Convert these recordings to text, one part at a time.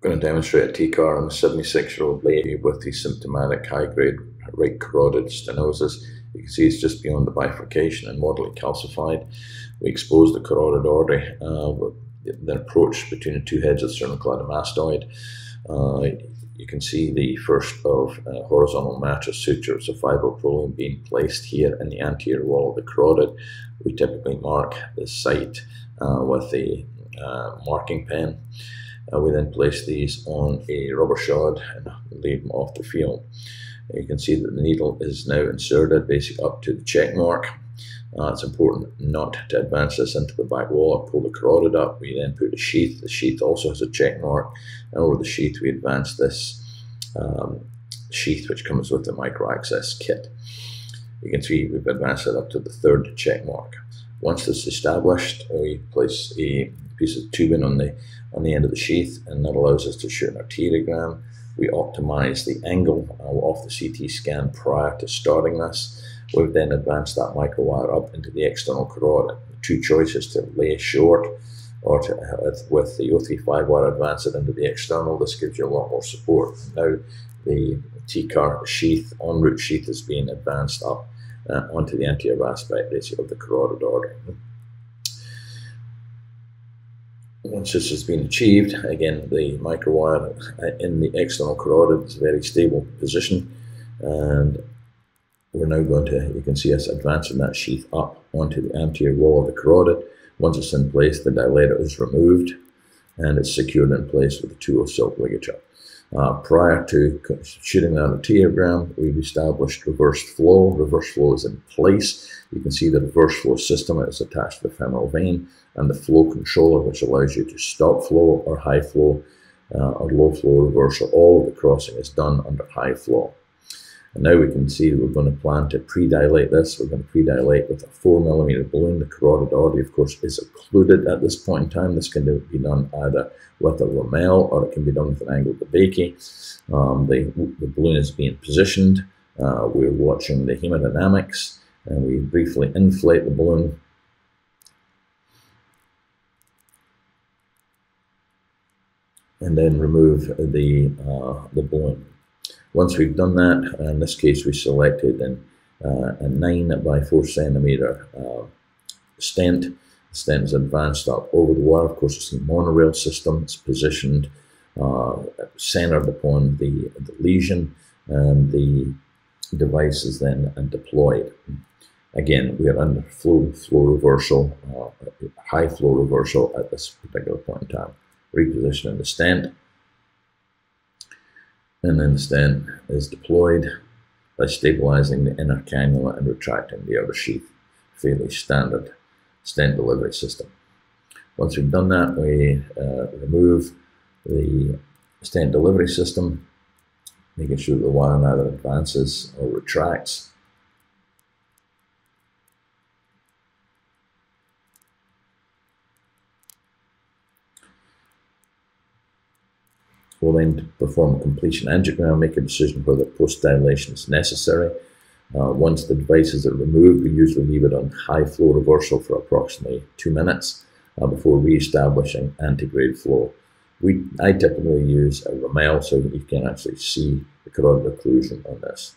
going to demonstrate a TCAR on a 76 year old lady with the symptomatic high grade right carotid stenosis. You can see it's just beyond the bifurcation and moderately calcified. We exposed the carotid artery uh, with the approach between the two heads of sternocleidomastoid. Uh, you can see the first of uh, horizontal mattress sutures of 5-0 Prolene being placed here in the anterior wall of the carotid. We typically mark the site uh, with a uh, marking pen. We then place these on a rubber shod and leave them off the field. You can see that the needle is now inserted basically up to the check mark. Uh, it's important not to advance this into the back wall or pull the carotid up. We then put a sheath. The sheath also has a check mark. And over the sheath, we advance this um, sheath which comes with the micro access kit. You can see we've advanced it up to the third check mark. Once this is established, we place a piece of tubing on the on the end of the sheath, and that allows us to shoot an arteriogram. We optimize the angle of the CT scan prior to starting this. We've then advanced that microwire up into the external carotid. Two choices to lay short or to, uh, with the 035 wire advance it into the external. This gives you a lot more support. Now the TCAR sheath, ENROUTE sheath is being advanced up uh, onto the anterior aspect of the carotid artery. Once this has been achieved, again, the microwire in the external carotid is a very stable position. And we're now going to, you can see us advancing that sheath up onto the anterior wall of the carotid. Once it's in place, the dilator is removed and it's secured in place with a 2-0 silk ligature. Uh, prior to shooting that arteriogram, we've established reverse flow. Reverse flow is in place. You can see the reverse flow system is attached to the femoral vein and the flow controller, which allows you to stop flow or high flow uh, or low flow reversal. All of the crossing is done under high flow. And now we can see that we're going to plan to pre-dilate this. We're going to pre-dilate with a 4 millimeter balloon. The carotid artery, of course, is occluded at this point in time. This can be done either with a Rummel or it can be done with an angle DeBakey. Um, the, the balloon is being positioned. Uh, we're watching the hemodynamics and we briefly inflate the balloon. And then remove the, uh, the balloon. Once we've done that, in this case we selected an, uh, a 9 by 4 centimeter uh, stent. The stent is advanced up over the wire. Of course, it's the monorail system. It's positioned uh, centered upon the, the lesion, and the device is then deployed. Again, we are under flow, flow reversal, uh, high flow reversal at this particular point in time. Repositioning the stent, and then the stent is deployed by stabilizing the inner cannula and retracting the outer sheath. Fairly standard stent delivery system. Once we've done that, we uh, remove the stent delivery system, making sure the wire neither advances or retracts. We'll then perform a completion angiogram, make a decision whether post-dilation is necessary. Uh, once the devices are removed, we usually leave it on high flow reversal for approximately two minutes uh, before re-establishing antegrade flow. We, I typically use a Rummel so that you can actually see the carotid occlusion on this.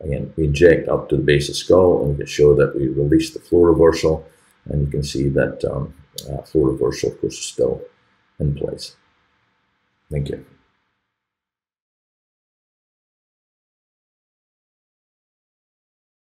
Again, we inject up to the base of the skull and we can show that we release the flow reversal and you can see that um, uh, flow reversal, of course, is still in place. Thank you.